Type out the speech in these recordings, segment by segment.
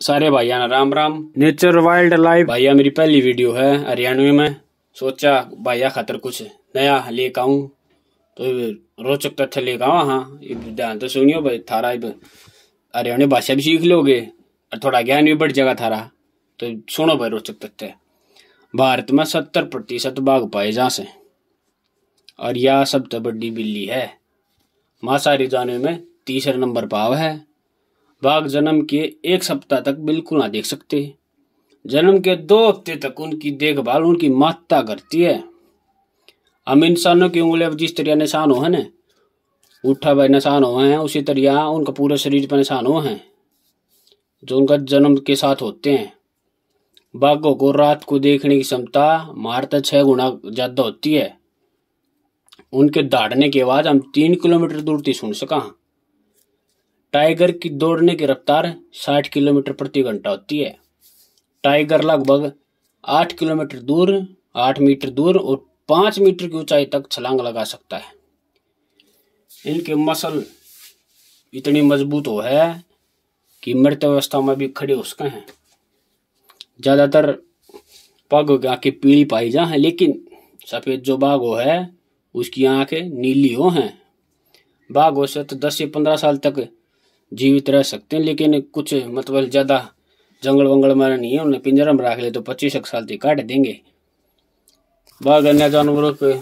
सारे भाइया ना Ram Ram. Nature wild life भाइया मेरी पहली वीडियो है हरियाणवी में। सोचा भाइया खातर कुछ नया लेकर आऊँ। तो रोचक तथ्य लेकर आवा हाँ। ध्यान तो सुनियो भाई थारा हरियाणी भाषा भी सीख लोगे और थोड़ा ज्ञान भी बढ़ जाएगा थारा। तो सुनो भाई रोचक तथ्य। भारत में सत्तर प्रतिशत बाघ पाए जा से और यह सबसे बड़ी बिल्ली है। मांसाहारी जानवर में तीसरे नंबर पाव है। बाघ जन्म के एक सप्ताह तक बिल्कुल ना देख सकते। जन्म के दो हफ़्ते तक उनकी देखभाल उनकी माता करती है। हम इंसानों की उंगलियाँ जिस तरह निशान हो है ना, उठा भाई निशान हो हैं, उसी तरह उनका पूरे शरीर पर निशान हो हैं, जो उनका जन्म के साथ होते हैं। बाघों को रात को देखने की क्षमता मारता छह गुना ज़्यादा होती है। उनके दाड़ने के बाद हम तीन किलोमीटर दूर थी सुन सका। टाइगर की दौड़ने की रफ्तार 60 किलोमीटर प्रति घंटा होती है। टाइगर लगभग 8 किलोमीटर दूर 8 मीटर दूर और 5 मीटर की ऊंचाई तक छलांग लगा सकता है। इनके मसल इतनी मज़बूत हो है कि मृत अवस्था में भी खड़े हो सके हैं। ज़्यादातर पग की पीली पाई जा है, लेकिन सफ़ेद जो बाघ हो है, उसकी आँखें नीली हो हैं। बाघ से तो दस से पंद्रह साल तक जीवित रह सकते हैं, लेकिन कुछ मतलब ज़्यादा जंगल वंगल में नहीं है, उन्हें पिंजरा में रख ले तो पच्चीस एक साल तक काट देंगे। बाघ अन्य जानवरों के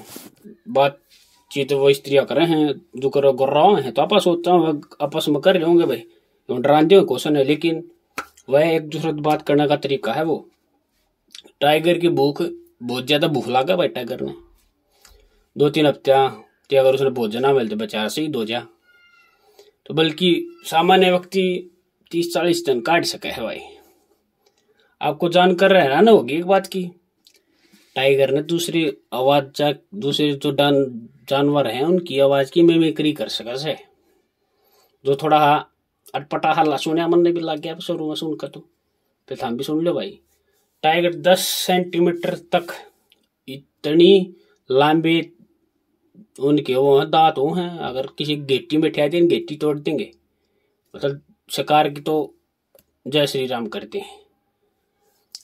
बातचीत वो स्त्रियाँ करे हैं जो करो गुर्रा हैं तो आपस सोचता हूँ आपस में कर लेंगे भाई डराते हुए क्वेश्चन है, लेकिन वह एक दूसरे से बात करने का तरीका है वो। टाइगर की भूख बहुत ज़्यादा भूख लगा भाई टाइगर ने। दो तीन हफ्तियाँ अगर उसने भोजन ना मिलते बेचारा से ही दो जा। तो बल्कि सामान्य व्यक्ति तीस चालीस टन काट सके है भाई। आपको जानकर हैरान होगी एक बात की। टाइगर ने दूसरी आवाज़ जा, दूसरे जो डान, जानवर हैं, उनकी आवाज़ की मेमिक्री कर सका से। जो थोड़ा अटपटा हल्ला सुने मन ने भी लग गया शुरू में सुनकर तो। फिर हम भी सुन लो भाई। टाइगर दस सेंटीमीटर तक इतनी लंबी उनके वो हैं, दांत वो हैं, अगर किसी गेटी में ठहर देंगे गेटी तोड़ देंगे मतलब शिकार की तो जय श्री राम करते हैं।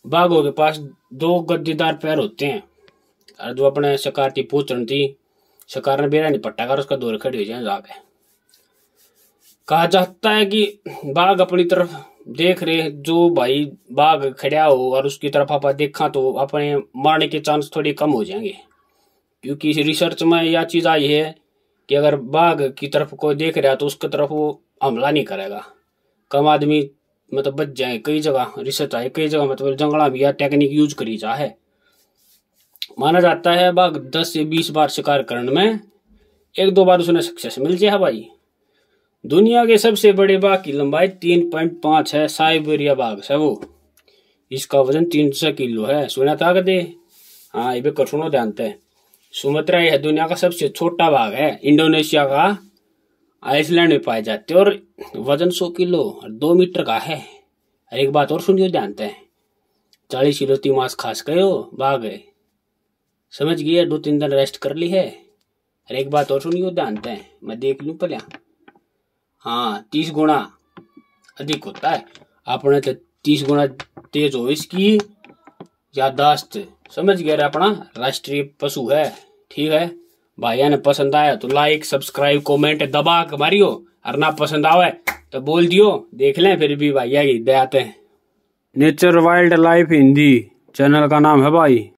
बाघों के पास दो गद्दीदार पैर होते हैं, और जो अपने शिकार की पूछन थी, शिकार ने बेरा नहीं पट्टा कर, उसका दौर खड़ी हो जाए, जाके। कहा जाता है कि बाघ अपनी तरफ़ देख रहे जो भाई बाघ खड़ा हो और उसकी तरफ़ आप देखा तो अपने मारने के चांस थोड़े कम हो जाएँगे। क्योंकि रिसर्च में यह चीज़ आई है कि अगर बाघ की तरफ़ कोई देख रहा है तो उसकी तरफ़ वो हमला नहीं करेगा। कम आदमी मतलब बच जाए कई जगह रिसर्च आए कई जगह मतलब जंगला भी यह टेक्निक यूज़ करी जा है। माना जाता है बाघ दस से बीस बार शिकार करने में एक दो बार उसने सक्सेस मिल जाए भाई दुनिया के सबसे बड़े बाघ की लंबाई तीन पॉइंट पाँच है, साइबेरिया बाघ है वो। इसका वज़न तीन सौ किलो है सुना था दे हाँ ये भी सुनो ध्यान है। सुमत्रा, यह दुनिया का सबसे छोटा भाग है। इंडोनेशिया का आइसलैंड में पाए जाते और वज़न सौ किलो और दो मीटर का है। एक बात और सुनियो जानते हैं। चालीस किलो ती मास खास गए हो भाग समझ गए, दो तीन दिन रेस्ट कर ली है। और एक बात और सुनियो जानते हैं। मैं देख लू पहले। हाँ तीस गुना अधिक होता है। आपने तो तीस गुना तेज हो इसकी। यादाश्त समझ गया अपना, राष्ट्रीय पशु है। ठीक है? भाइया ने पसंद आया तो लाइक सब्सक्राइब कमेंट दबा के मारियो। और ना पसंद आवे तो बोल दियो। देख लें फिर भी भैया की दे आते हैं। Nature wild life Hindi channel का नाम है भाई।